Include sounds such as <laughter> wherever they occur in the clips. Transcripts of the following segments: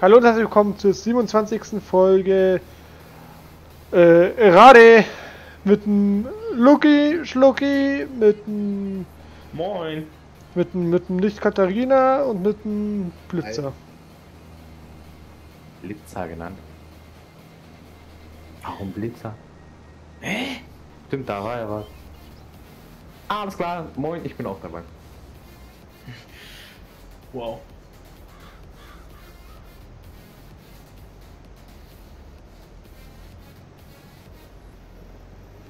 Hallo und herzlich willkommen zur 27. Folge äh, Rade mit dem Lucky, Schlucky, mit dem Moin. mit dem mit dem Licht Katharina und mit dem Blitzer. Blitzer genannt. Warum Blitzer? Hä? Stimmt, da war ja was. Alles klar, moin, ich bin auch dabei. Wow.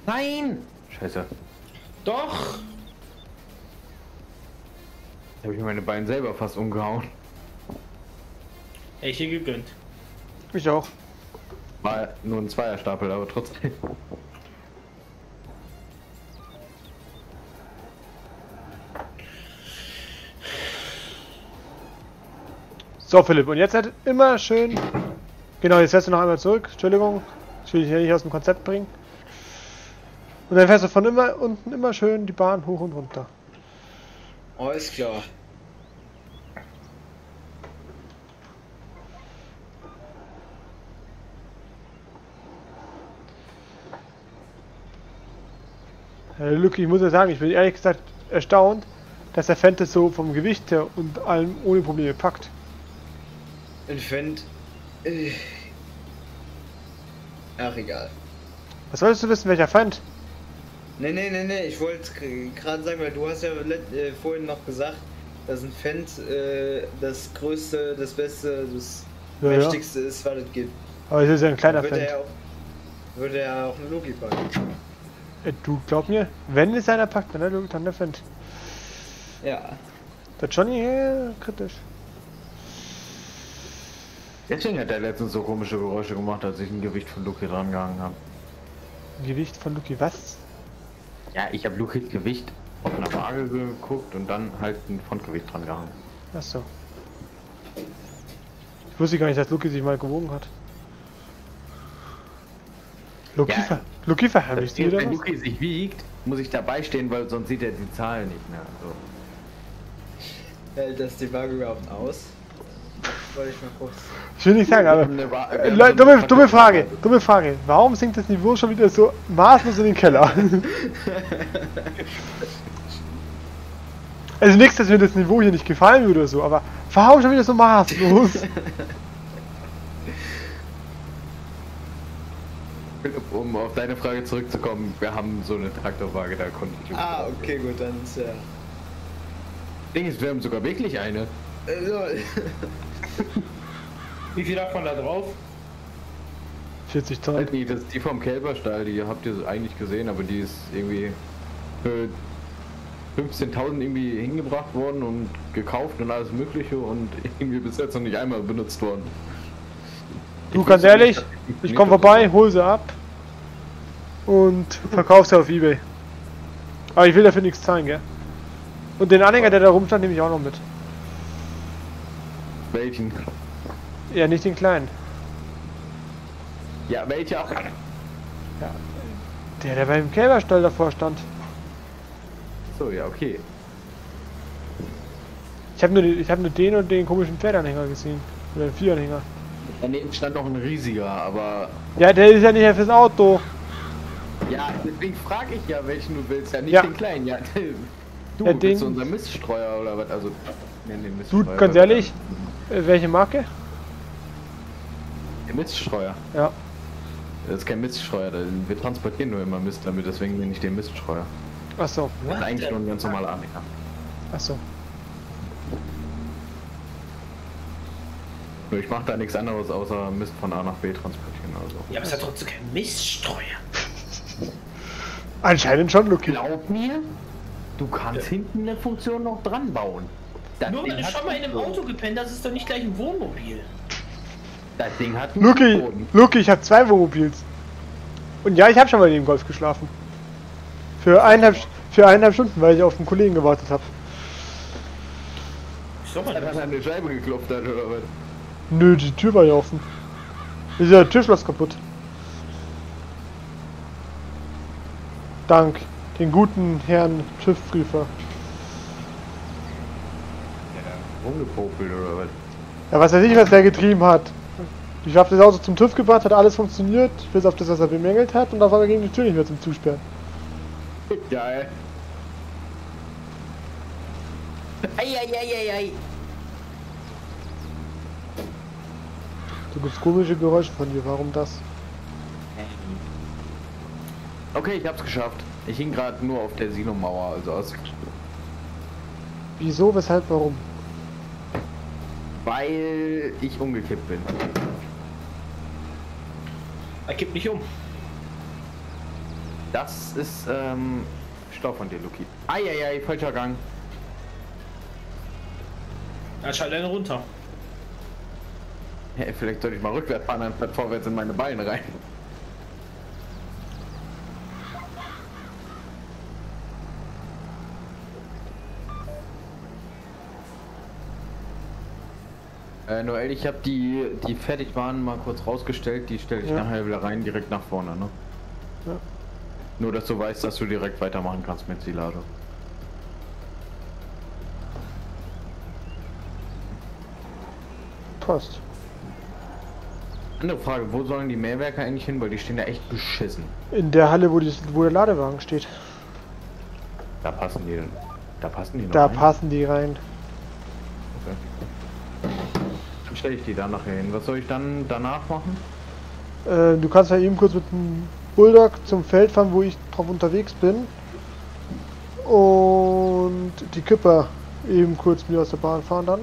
Nein! Scheiße. Doch! Jetzt habe ich mir meine Beine selber fast umgehauen. Echt hier gegönnt. Ich auch. War nur ein Zweierstapel, aber trotzdem. So Philipp, und jetzt halt immer schön. Genau, jetzt fährst du noch einmal zurück. Entschuldigung, ich will dich hier nicht aus dem Konzept bringen. Und dann fährst du von immer unten immer schön die Bahn hoch und runter. Alles klar. Äh, Lucky, ich muss ja sagen, ich bin ehrlich gesagt erstaunt, dass der Fendt das so vom Gewicht her und allem ohne Probleme packt. Entfernt. Äh. Ach, egal. Was solltest du wissen, welcher Feind? Nee, nee, nee, nee, ich wollte gerade sagen, weil du hast ja äh, vorhin noch gesagt, dass ein Fendt äh, das größte, das beste, das Ja, ja. mächtigste ist, was es gibt. Aber es ist ja ein kleiner Würde Feind. er auch, würde er auch eine Loki packen. Äh, Du glaub mir, wenn es einer packt, dann der, Lu- dann der Feind. Ja. Der Johnny, äh, kritisch. Deswegen hat er letztens so komische Geräusche gemacht, als ich ein Gewicht von Luki rangehangen habe. Gewicht von Lucky, was? Ja, ich habe Lukis Gewicht auf einer Waage geguckt und dann halt ein Frontgewicht dran gehangen. Achso. Ich wusste gar nicht, dass Lucky sich mal gewogen hat. Lucky, Ja. Das verheimlicht ist, wieder wenn? Luki sich wiegt, muss ich dabei stehen, weil sonst sieht er die Zahlen nicht mehr. So. Hält das die Waage überhaupt aus? Wollte ich mal kurz. Ich will nicht sagen, aber... Äh, Leute, dumme, dumme Frage, dumme Frage. Warum sinkt das Niveau schon wieder so maßlos in den Keller? <laughs> also nichts, dass mir das Niveau hier nicht gefallen würde oder so, aber warum schon wieder so maßlos? <laughs> Um auf deine Frage zurückzukommen, wir haben so eine Traktorwaage, da konnte ich. Ah, okay, gut, dann ist ja. Ding ist, wir haben sogar wirklich eine. Äh. <laughs> Wie viel davon da drauf? 40 Tonnen. Nicht, das ist die vom Kälberstall, die habt ihr eigentlich gesehen, aber die ist irgendwie für 15.000 irgendwie hingebracht worden und gekauft und alles mögliche und <laughs> irgendwie bis jetzt noch nicht einmal benutzt worden. Du, ganz ehrlich, ich hat. vorbei, hol sie ab und verkauf sie auf Ebay. Aber ich will dafür nichts zahlen, gell? Und den Anhänger, der da rumstand, nehme ich auch noch mit. Welchen? Ja, nicht den kleinen. Ja, welcher? Der, der beim Kälberstall davor stand. So, ja, okay. Ich habe nur, ich hab nur den und den komischen Pferdanhänger gesehen. Oder den Vieranhänger. Daneben stand noch ein riesiger, aber Ja, der ist ja nicht fürs Auto. ja, deswegen frage ich ja, welchen du willst. Ja, nicht Ja. den kleinen, ja. <laughs> Du Ja, bist den- du unser Miststreuer oder was? Also, nenn den Du, Miststreuer. ganz ehrlich, äh, welche Marke? Der Miststreuer. Ja. Das ist kein Miststreuer, wir transportieren nur immer Mist damit, deswegen nenne ich den Miststreuer. Achso, Das ist eigentlich nur ein ganz normaler Anhänger. achso. Nur ich mache da nichts anderes außer Mist von A nach B transportieren. Also. Ja, aber es hat trotzdem kein Miststreuer. <laughs> Anscheinend schon, Lucky. Glaub mir, du kannst hinten eine Funktion noch dran bauen. Das Nur Ding weil du schon mal in einem Auto gepennt hast, ist doch nicht gleich ein Wohnmobil. Das Ding hat einen Lucky, Boden. Lucky, ich habe zwei Wohnmobils. Und ja, ich habe schon mal in dem Golf geschlafen. Für eineinhalb, für eineinhalb Stunden, weil ich auf einen Kollegen gewartet habe. Ich sag mal, Dass er eine Scheibe geklopft hat oder was? Nö, die Tür war ja offen. Ist ja der Türschloss kaputt. Dank den guten Herrn TÜV-Prüfer. Rumgepopelt oder was? Ja, was weiß ich, was der getrieben hat. Ich habe das Auto zum TÜV gebracht, hat alles funktioniert, bis auf das, was er bemängelt hat, und auf einmal ging die Tür nicht mehr zum Zusperren. Geil. Eieieiei. Du gibst komische Geräusche von dir, warum das? Okay, ich hab's geschafft. Ich hing gerade nur auf der Sinomauer, also aus. Wieso, weshalb, warum? Weil ich umgekippt bin. Er kippt nicht um. Das ist ähm, Stoff von dir, Luki. Eieiei, falscher Gang. Er schaltet einen runter. Hey, vielleicht sollte ich mal rückwärts fahren, anstatt vorwärts in meine Beine rein. Äh, Noel, ich habe die, die fertig waren, mal kurz rausgestellt. Die stelle ich Ja. nachher wieder rein, direkt nach vorne, ne? Ja. Nur, dass du weißt, dass du direkt weitermachen kannst mit Silage. Passt. Andere Frage, wo sollen die Mehrwerke eigentlich hin? Weil die stehen da echt beschissen. In der Halle, wo, die, wo der Ladewagen steht. Da passen die, da passen die noch Da rein? passen die rein. Okay. Dann stelle ich die da nachher hin. Was soll ich dann danach machen? Äh, du kannst ja eben kurz mit dem Bulldog zum Feld fahren, wo ich drauf unterwegs bin. Und die Kipper eben kurz mir aus der Bahn fahren dann.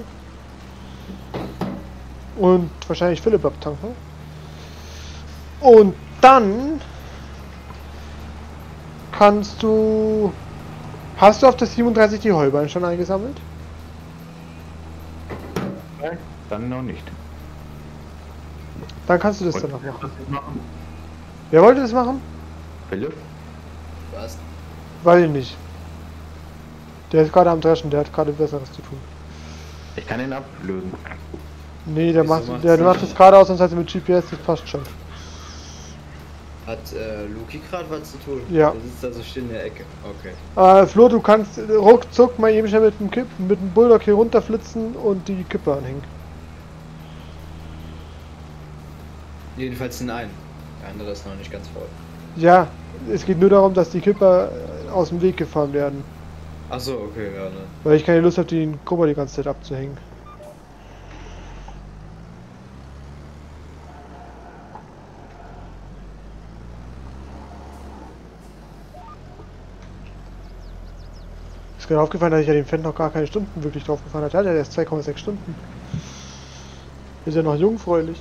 Und wahrscheinlich Philipp abtanken. Und dann kannst du... Hast du auf das 37 die Heuballen schon eingesammelt? Nein. Dann noch nicht. Dann kannst du das Wollt- danach machen. Was machen? Wer wollte das machen? Philipp? Was? Weiß ich nicht. Der ist gerade am Dreschen, der hat gerade Besseres zu tun. Ich kann ihn ablösen. Nee, der Wieso macht, der macht das gerade aus und hat mit GPS, das passt schon. Hat äh, Luki gerade was zu tun? Ja. Der sitzt da so still in der Ecke. Okay. Äh, Flo, du kannst ruckzuck mal eben schnell mit dem, Kipp, mit dem Bulldog hier runterflitzen und die Kippe anhängen. Jedenfalls den einen. Der andere ist noch nicht ganz voll. Ja, es geht nur darum, dass die Kipper äh, aus dem Weg gefahren werden. Achso, okay, ja, ne. Weil ich keine Lust habe, den Kupper die ganze Zeit abzuhängen. Ist gerade aufgefallen, dass ich ja den Fan noch gar keine Stunden wirklich drauf gefahren hat. Er hat ja erst 2,6 Stunden. Ist ja noch jungfräulich.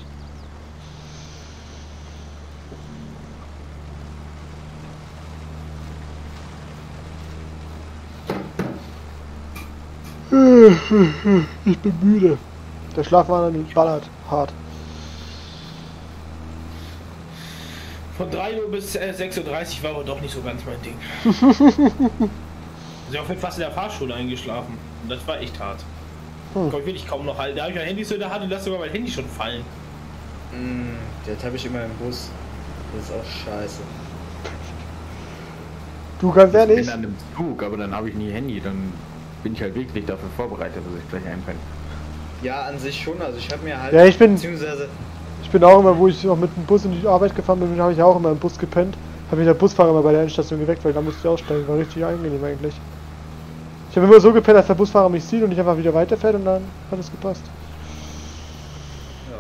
Ich bin müde. Der Schlaf war dann ballert hart. Von 3 Uhr bis äh, 6.30 Uhr war aber doch nicht so ganz mein Ding. <laughs> also ich bin fast in der Fahrschule eingeschlafen. Und das war echt hart. Hm. Konnte ich wirklich kaum noch halten. Da habe ich mein Handy so in der Hand und lasse sogar mein Handy schon fallen. Mm, das habe ich immer im Bus. Das ist auch scheiße. Du ganz Ich ehrlich, bin an dem Zug, aber dann habe ich nie Handy. Dann bin ich halt wirklich dafür vorbereitet, dass ich gleich einpenne. Ja, an sich schon. Also ich habe mir halt. Ja, ich bin- Beziehungsweise. ich bin auch immer, wo ich auch mit dem Bus in die Arbeit gefahren bin, habe ich auch immer im Bus gepennt. Habe mich der Busfahrer mal bei der Endstation geweckt, weil da musste ich aussteigen. War richtig angenehm eigentlich. Ich habe immer so gepennt, dass der Busfahrer mich sieht und ich einfach wieder weiterfährt und dann hat es gepasst. Ja.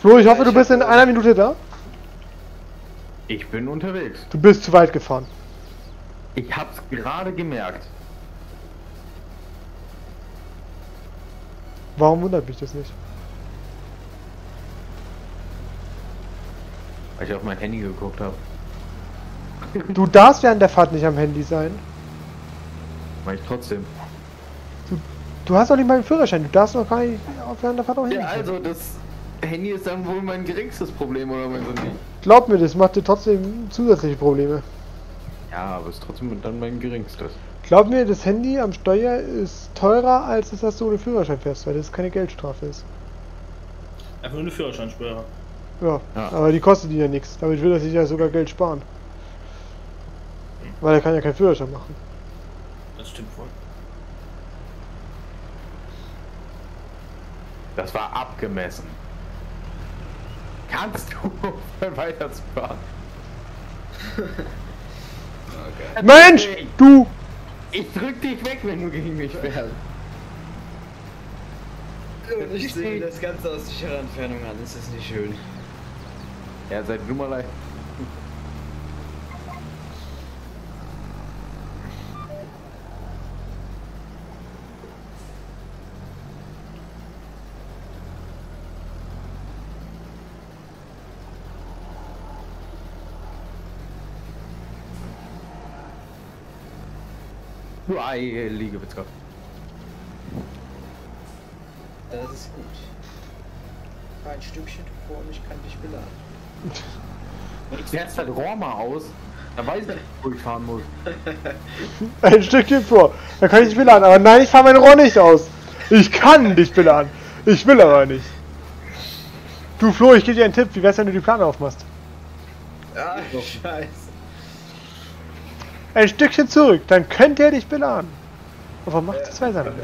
Flo, ich hoffe, du bist in einer Minute da. Ich bin unterwegs. Du bist zu weit gefahren. Ich hab's gerade gemerkt. Warum wundert mich das nicht? Weil ich auf mein Handy geguckt habe. Du darfst während der Fahrt nicht am Handy sein. Mach ich trotzdem. Du hast auch nicht mal einen Führerschein. Du darfst noch gar nicht während der Fahrt auch Handy Ja, also das Handy ist dann wohl mein geringstes Problem, oder mein so nicht? Glaub mir, das macht dir trotzdem zusätzliche Probleme. Ja, aber es ist trotzdem dann mein geringstes. Glaub mir, das Handy am Steuer ist teurer, als es, dass du ohne Führerschein fährst, weil das keine Geldstrafe ist. Einfach nur eine Führerscheinsperre. Ja, Ja. aber die kostet dir ja nichts. Damit will er sich ja sogar Geld sparen. Weil er kann ja keinen Führerschein machen. Das stimmt wohl. Das war abgemessen. Kannst du <laughs> aufhören, weiter zu fahren? Mensch! Du! Ich drück dich weg, wenn du gegen mich fährst. Und ich sehe das Ganze aus sicherer Entfernung an. Ist das nicht schön? Ja, seid du mal leicht. Heilige Witzka. Das ist gut. Ein Stückchen vor und ich kann dich beladen. Ich setz halt Rohr mal aus. Da weiß ich nicht, wo ich fahren muss. <laughs> Ein Stückchen vor. Dann kann ich dich beladen. Aber nein, ich fahre mein Rohr nicht aus. Ich kann dich beladen. Ich will aber nicht. Du Flo, ich gebe dir einen Tipp. Wie wär's, wenn du die Plane aufmachst? Ah, <laughs> scheiße. Ein Stückchen zurück, dann könnte er dich beladen. Aber macht das weiß er nicht.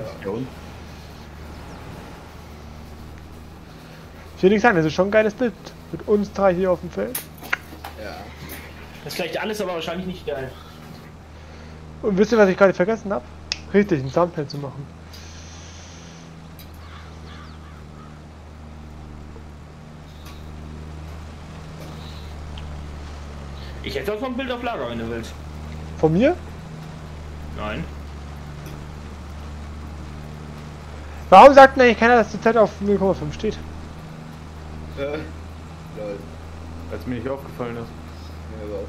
Ich will nicht sagen, das ist schon ein geiles Bild. Mit uns drei hier auf dem Feld. Ja. Das ist vielleicht alles, aber wahrscheinlich nicht geil. Und wisst ihr, was ich gerade vergessen habe? Richtig, ein Thumbnail zu machen. Ich hätte auch noch ein Bild auf Lager, wenn du willst. Von mir? Nein. Warum sagt denn eigentlich keiner, dass die Zeit auf 0,5 steht? Äh, lol. Als mir nicht aufgefallen ist. Mir aber auch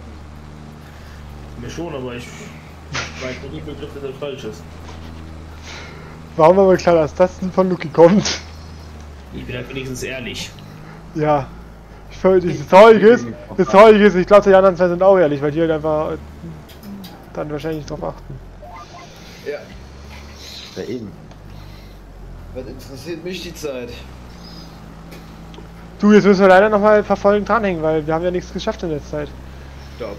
nicht. Mir schon, aber ich weiß nicht, im Begriff, dass das falsch ist. Warum war mir klar, dass das von Luki kommt? Ich bin halt wenigstens ehrlich. Ja. Ich finde, das Traurige ist, das Traurige ist, ich glaube, die anderen zwei sind auch ehrlich, weil die halt einfach dann wahrscheinlich drauf achten. Ja. Ja, eben. Was interessiert mich die Zeit? Du, jetzt müssen wir leider nochmal ein paar Folgen dranhängen, weil wir haben ja nichts geschafft in der Zeit. Stopp.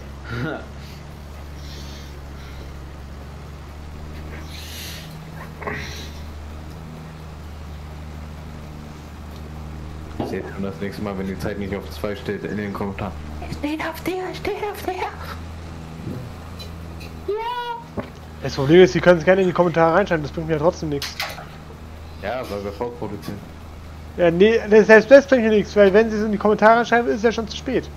Ich sehe schon das nächste Mal, wenn die Zeit nicht auf 2 steht, in den Kommentaren. Steht auf der, steht auf der. Das Problem ist, Sie können es gerne in die Kommentare reinschreiben, das bringt mir ja trotzdem nichts. Ja, weil wir vorproduzieren. Ja, nee, selbst das bringt mir nichts, weil wenn Sie es in die Kommentare schreiben, ist es ja schon zu spät.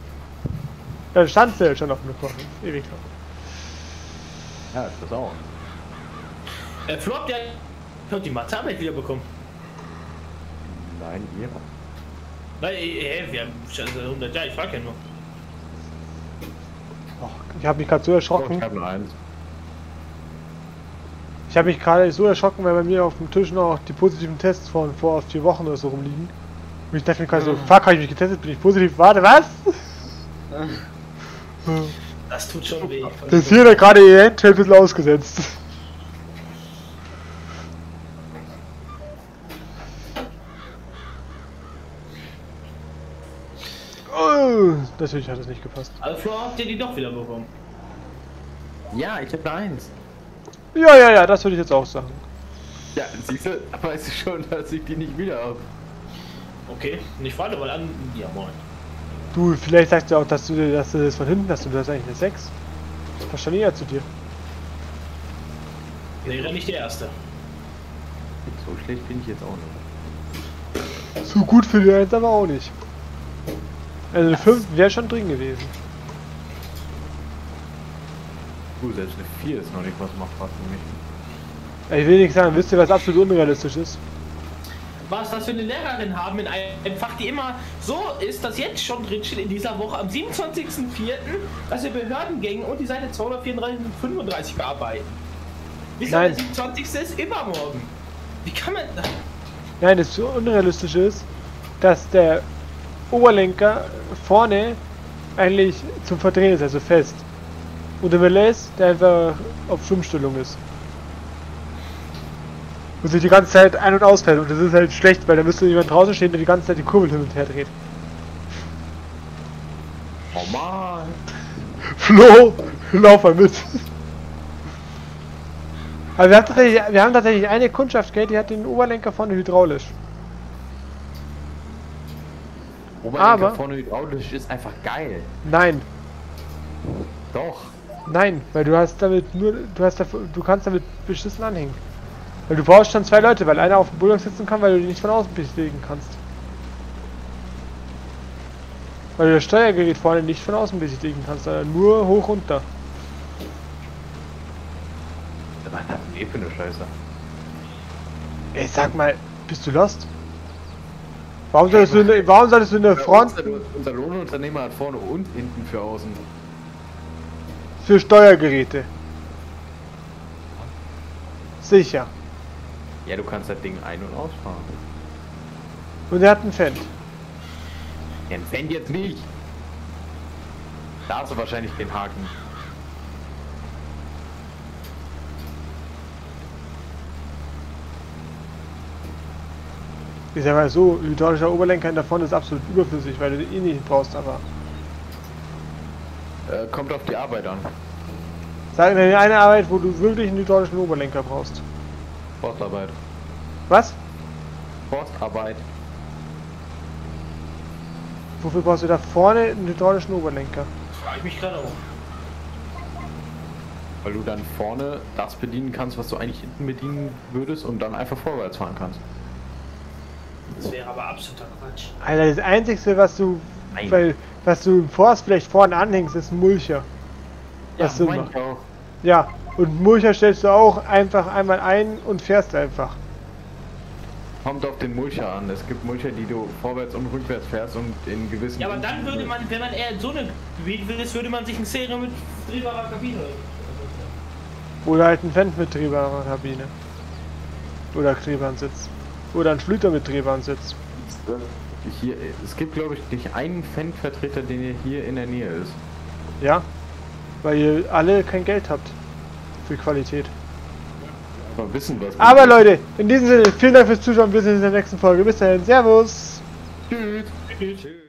Dann stand es ja schon auf dem Rekord. Ewig lang. Ja, das auch. Äh, Flo, habt ihr die Mathearbeit wieder bekommen? Nein, ihr. Nein, äh, äh, wir haben schon seit 100 Jahre, ich frag ja nur. Och, ich habe mich gerade so Ich erschrocken. habe nur eins. Ich habe mich gerade so erschrocken, weil bei mir auf dem Tisch noch die positiven Tests von vor vier Wochen oder so rumliegen. Und ich dachte mir gerade so, fuck, habe ich mich getestet, bin ich positiv? Warte, was? <laughs> Das tut schon weh. Das ist hier da gerade eventuell ein bisschen ausgesetzt. Oh, natürlich hat es nicht gepasst. Also Flo, habt ihr die doch wieder bekommen? Ja, ich habe nur eins. Ja, ja, ja, das würde ich jetzt auch sagen. Ja, siehst du, weißt du schon, dass ich die nicht wieder habe. Okay, nicht frage mal an. Ja, moin. Du, vielleicht sagst du auch, dass du, dass du das von hinten hast und du hast eigentlich eine 6. Das passt schon eher zu dir. Wäre nicht der Erste. So schlecht bin ich jetzt auch nicht. So gut für die 1 aber auch nicht. Also eine 5 wäre schon drin gewesen. Du, selbst eine 4 ist noch nicht was machbar für mich. Ich will nicht sagen, wisst ihr, was absolut unrealistisch ist? Was das für eine Lehrerin haben in einem Fach, die immer so ist, dass jetzt schon drin steht in dieser Woche am 27.04., dass wir Behördengänge und die Seite 234 und 35 bearbeiten. Ihr, Nein. der 27. ist übermorgen. Wie kann man. Nein, das Unrealistische ist, dass der Oberlenker vorne eigentlich zum Verdrehen ist, also fest. Und der Melez, der einfach auf Schwimmstellung ist. Und sich die ganze Zeit ein- und ausfällt. Und das ist halt schlecht, weil da müsste jemand draußen stehen, der die ganze Zeit die Kurbel hin und her dreht. Oh Mann! Flo, Lauf mal mit. Aber wir haben tatsächlich, wir haben tatsächlich eine Kundschaft, gell, die hat den Oberlenker vorne hydraulisch. Oberlenker Aber- vorne hydraulisch ist einfach geil. Nein, Doch. Nein, weil du hast damit nur, du hast dafür, du kannst damit beschissen anhängen. Weil du brauchst schon zwei Leute, weil einer auf dem Bulldog sitzen kann, weil du die nicht von außen bewegen kannst. Weil du das Steuergerät vorne nicht von außen besichtigen kannst, sondern nur hoch runter. Was hat denn eh für eine Scheiße? Ey, sag mal, bist du lost? Warum solltest du, in- warum solltest du in der Front Unser, unser Lohnunternehmer hat vorne und hinten für außen. Für Steuergeräte? Sicher. Ja, du kannst das Ding ein- und ausfahren. Und er hat einen Fendt. Ja, ein Fan jetzt nicht. Da hast du wahrscheinlich den Haken. Ich sag mal so, hydraulischer Oberlenker in der Front ist absolut überflüssig, weil du den eh nicht brauchst, aber. Äh, kommt auf die Arbeit an. Sag mir eine Arbeit, wo du wirklich einen hydraulischen Oberlenker brauchst. Forstarbeit. Was? Forstarbeit. Wofür brauchst du da vorne einen hydraulischen Oberlenker? Frage ich mich gerade auch. Weil du dann vorne das bedienen kannst, was du eigentlich hinten bedienen würdest und dann einfach vorwärts fahren kannst. Das wäre aber absoluter Quatsch. Alter, das einzigste, was du. Nein. Weil, was du im Forst vielleicht vorne anhängst, ist ein Mulcher. Was Sinn mein macht. ich auch. Ja, und Mulcher stellst du auch einfach einmal ein und fährst einfach. Kommt auf den Mulcher an. Es gibt Mulcher, die du vorwärts und rückwärts fährst und in gewissen. Ja, aber dann würde man, wenn man eher in so eine Gebiet will, ist, würde man sich ein Serie mit drehbarer Kabine. Oder halt ein Fendt mit drehbarer Kabine. Oder Drehbahnsitz. Oder ein Schlüter mit Drehbahnsitz. Hier, es gibt glaube ich nicht einen Fan-Vertreter, der hier in der Nähe ist. Ja? Weil ihr alle kein Geld habt. Für Qualität. Mal wissen was. Aber Leute, in diesem Sinne, vielen Dank fürs Zuschauen. Wir sehen uns in der nächsten Folge. Bis dahin, Servus! Tschüss. Tschüss.